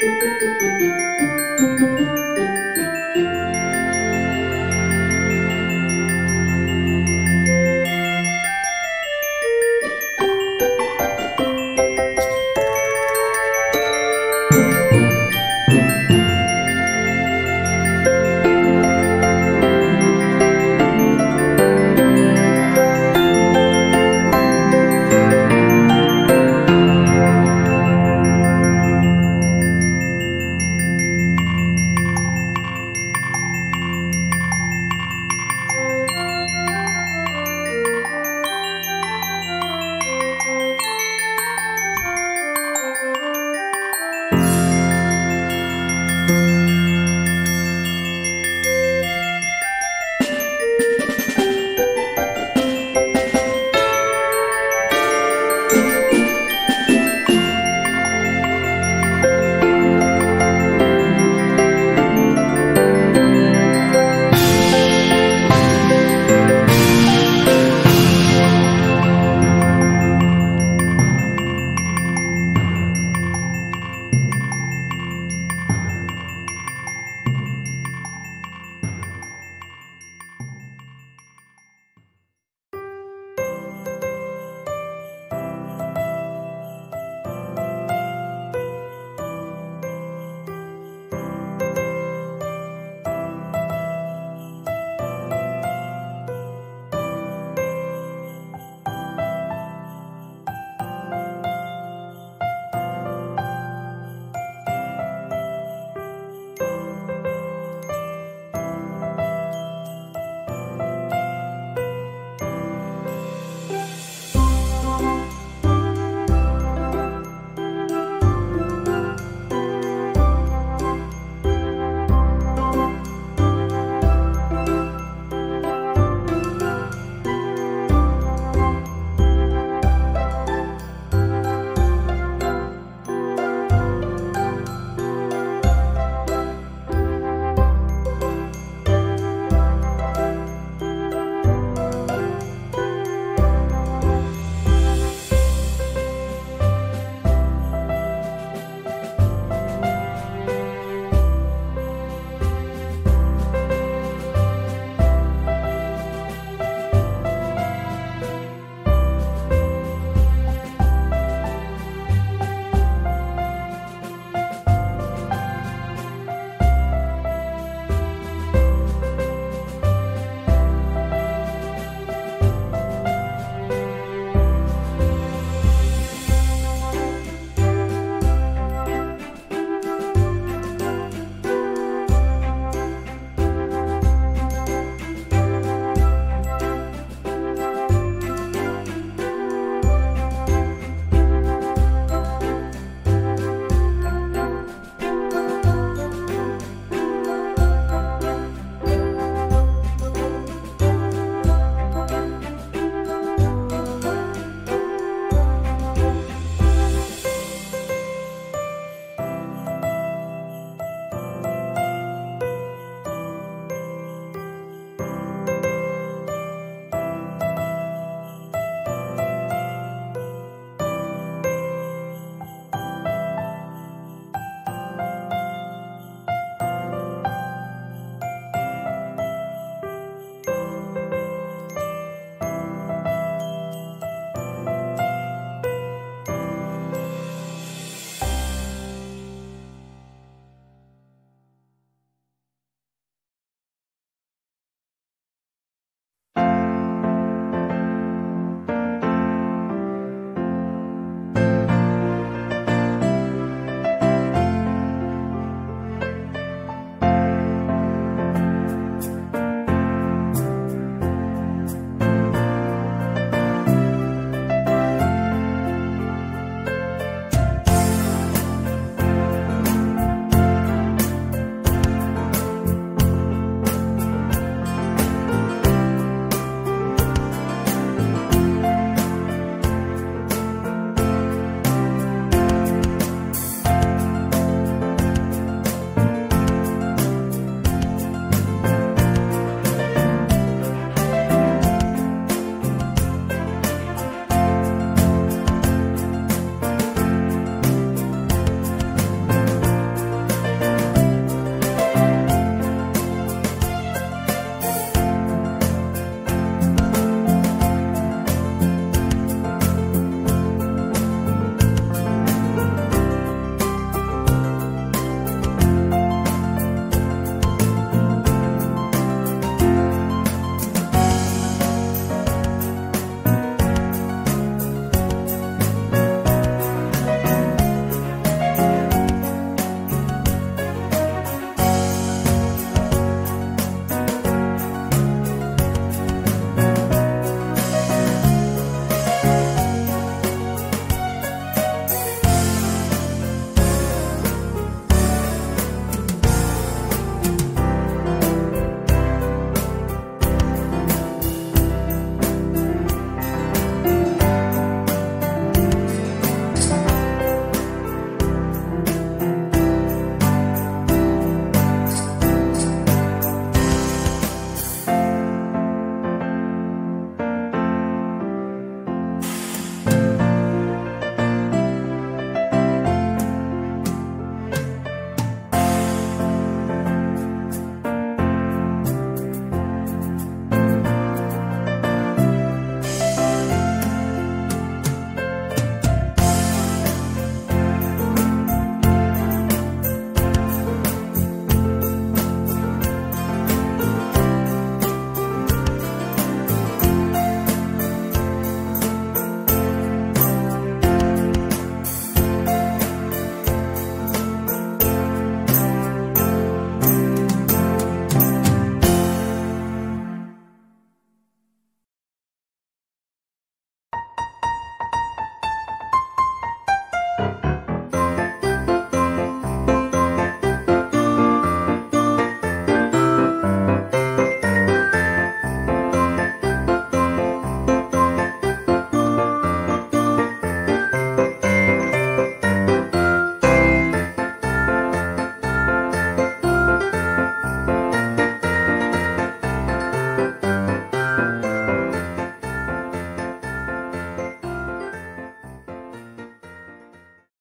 Música